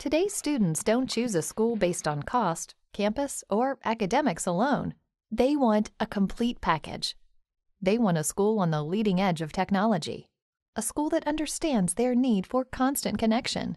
Today's students don't choose a school based on cost, campus, or academics alone. They want a complete package. They want a school on the leading edge of technology, a school that understands their need for constant connection,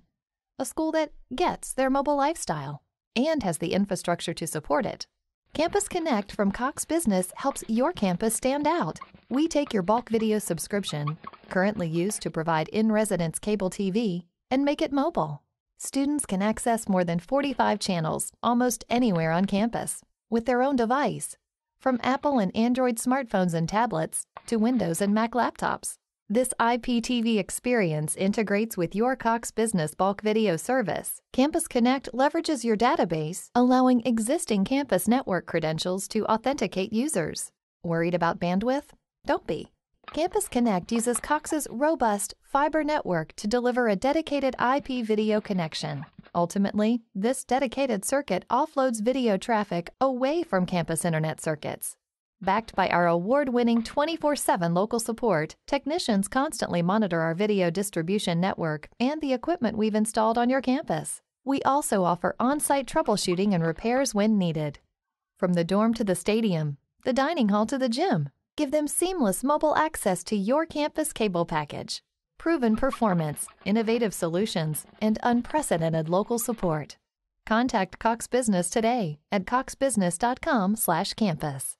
a school that gets their mobile lifestyle and has the infrastructure to support it. Campus Connect from Cox Business helps your campus stand out. We take your bulk video subscription, currently used to provide in residence cable TV, and make it mobile. Students can access more than 45 channels almost anywhere on campus with their own device, from Apple and Android smartphones and tablets to Windows and Mac laptops. This IPTV experience integrates with your Cox Business bulk video service. Campus Connect leverages your database, allowing existing campus network credentials to authenticate users. Worried about bandwidth? Don't be. Campus Connect uses Cox's robust fiber network to deliver a dedicated IP video connection. Ultimately, this dedicated circuit offloads video traffic away from campus internet circuits. Backed by our award winning 24 7 local support, technicians constantly monitor our video distribution network and the equipment we've installed on your campus. We also offer on site troubleshooting and repairs when needed. From the dorm to the stadium, the dining hall to the gym, give them seamless mobile access to your campus cable package. Proven performance, innovative solutions, and unprecedented local support. Contact Cox Business today at coxbusiness.com/campus.